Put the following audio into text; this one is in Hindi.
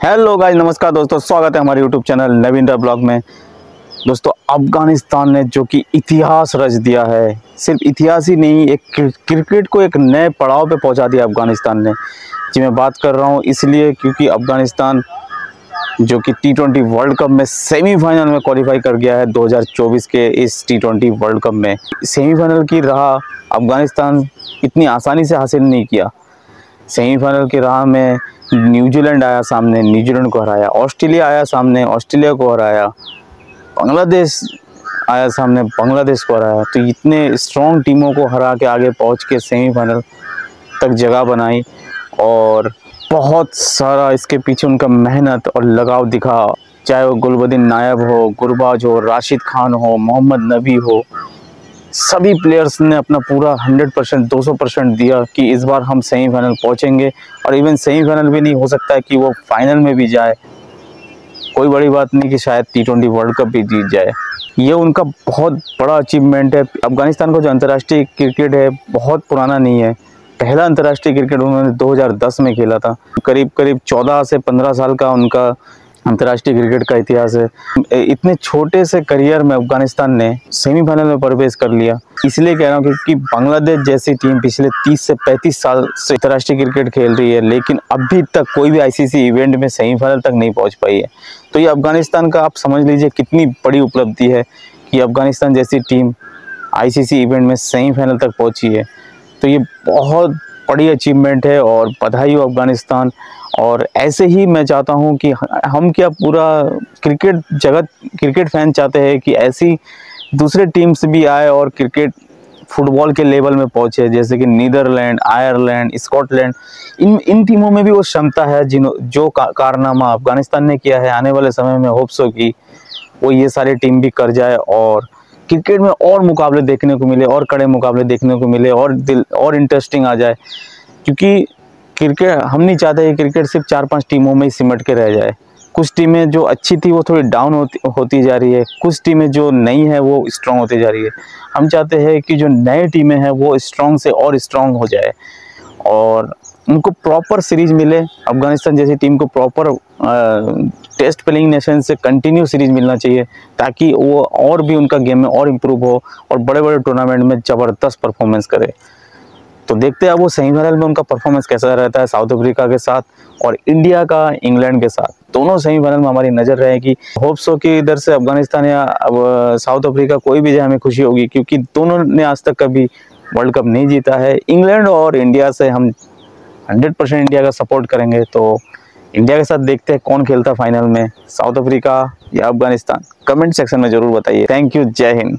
हेलो गाइस नमस्कार दोस्तों, स्वागत है हमारे यूट्यूब चैनल नवीन ब्लॉग में। दोस्तों, अफ़गानिस्तान ने जो कि इतिहास रच दिया है, सिर्फ़ इतिहास ही नहीं, एक क्रिकेट को एक नए पड़ाव पे पहुँचा दिया अफ़गानिस्तान ने। जी, मैं बात कर रहा हूँ इसलिए क्योंकि अफ़गानिस्तान जो कि टी ट्वेंटी वर्ल्ड कप में सेमीफाइनल में क्वालिफाई कर गया है 2024 के इस टी ट्वेंटी वर्ल्ड कप में। सेमीफाइनल की राह अफ़गानिस्तान इतनी आसानी से हासिल नहीं किया। सेमीफाइनल की राह में न्यूजीलैंड आया सामने, न्यूजीलैंड को हराया, ऑस्ट्रेलिया आया सामने, ऑस्ट्रेलिया को हराया, बांग्लादेश आया सामने, बांग्लादेश को हराया। तो इतने स्ट्रॉन्ग टीमों को हरा के आगे पहुँच के सेमीफाइनल तक जगह बनाई और बहुत सारा इसके पीछे उनका मेहनत और लगाव दिखा। चाहे वो गुलबदीन नायब हो, गुरबाज हो, राशिद खान हो, मोहम्मद नबी हो सभी प्लेयर्स ने अपना पूरा 100 परसेंट दो परसेंट दिया कि इस बार हम सेमीफाइनल पहुँचेंगे और इवन सेमीफाइनल भी नहीं हो सकता है कि वो फाइनल में भी जाए। कोई बड़ी बात नहीं कि शायद टी ट्वेंटी वर्ल्ड कप भी जीत जाए। ये उनका बहुत बड़ा अचीवमेंट है। अफ़गानिस्तान का जो अंतर्राष्ट्रीय क्रिकेट है, बहुत पुराना नहीं है। पहला अंतर्राष्ट्रीय क्रिकेट उन्होंने 2010 में खेला था। करीब करीब 14 से 15 साल का उनका अंतर्राष्ट्रीय क्रिकेट का इतिहास है। इतने छोटे से करियर में अफ़गानिस्तान ने सेमीफाइनल में प्रवेश कर लिया। इसलिए कह रहा हूँ क्योंकि बांग्लादेश जैसी टीम पिछले 30 से 35 साल से अंतर्राष्ट्रीय क्रिकेट खेल रही है, लेकिन अभी तक कोई भी आईसीसी इवेंट में सेमीफाइनल तक नहीं पहुँच पाई है। तो ये अफ़गानिस्तान का आप समझ लीजिए कितनी बड़ी उपलब्धि है कि अफ़गानिस्तान जैसी टीम आईसीसी इवेंट में सेमीफाइनल तक पहुँची है। तो ये बहुत बड़ी अचीवमेंट है और बधाई हो अफ़गानिस्तान। और ऐसे ही मैं चाहता हूँ कि हम क्या पूरा क्रिकेट जगत क्रिकेट फ़ैन चाहते हैं कि ऐसी दूसरे टीम्स भी आए और क्रिकेट फुटबॉल के लेवल में पहुँचे जैसे कि नीदरलैंड आयरलैंड स्कॉटलैंड। इन इन टीमों में भी वो क्षमता है जिन जो का, कारनामा अफ़गानिस्तान ने किया है आने वाले समय में होप्स हो कि वो ये सारी टीम भी कर जाए और क्रिकेट में और मुकाबले देखने को मिले और कड़े मुकाबले देखने को मिले और दिल और इंटरेस्टिंग आ जाए। क्योंकि क्रिकेट, हम नहीं चाहते कि क्रिकेट सिर्फ़ चार पाँच टीमों में ही सिमट के रह जाए। कुछ टीमें जो अच्छी थी, वो थोड़ी डाउन होती होती जा रही है। कुछ टीमें जो नई है, वो स्ट्रॉन्ग होती जा रही है। हम चाहते हैं कि जो नए टीमें हैं, वो स्ट्रॉन्ग से और स्ट्रॉन्ग हो जाए। और उनको प्रॉपर सीरीज़ मिले। अफ़गानिस्तान जैसी टीम को प्रॉपर टेस्ट प्लेइंग नेशन से कंटिन्यू सीरीज़ मिलना चाहिए, ताकि वो और भी उनका गेम में और इम्प्रूव हो और बड़े बड़े टूर्नामेंट में ज़बरदस्त परफॉर्मेंस करे। तो देखते हैं अब वो सेमीफाइनल में उनका परफॉर्मेंस कैसा रहता है साउथ अफ्रीका के साथ और इंडिया का इंग्लैंड के साथ। दोनों सेमीफाइनल में हमारी नज़र रहेगी होप्स हो कि इधर से अफ़गानिस्तान या अब साउथ अफ्रीका कोई भी जाए हमें खुशी होगी, क्योंकि दोनों ने आज तक कभी वर्ल्ड कप नहीं जीता है। इंग्लैंड और इंडिया से हम हंड्रेड परसेंट इंडिया का सपोर्ट करेंगे तो इंडिया के साथ देखते हैं कौन खेलता फाइनल में साउथ अफ्रीका या अफ़गानिस्तान। कमेंट सेक्शन में ज़रूर बताइए। थैंक यू जय हिंद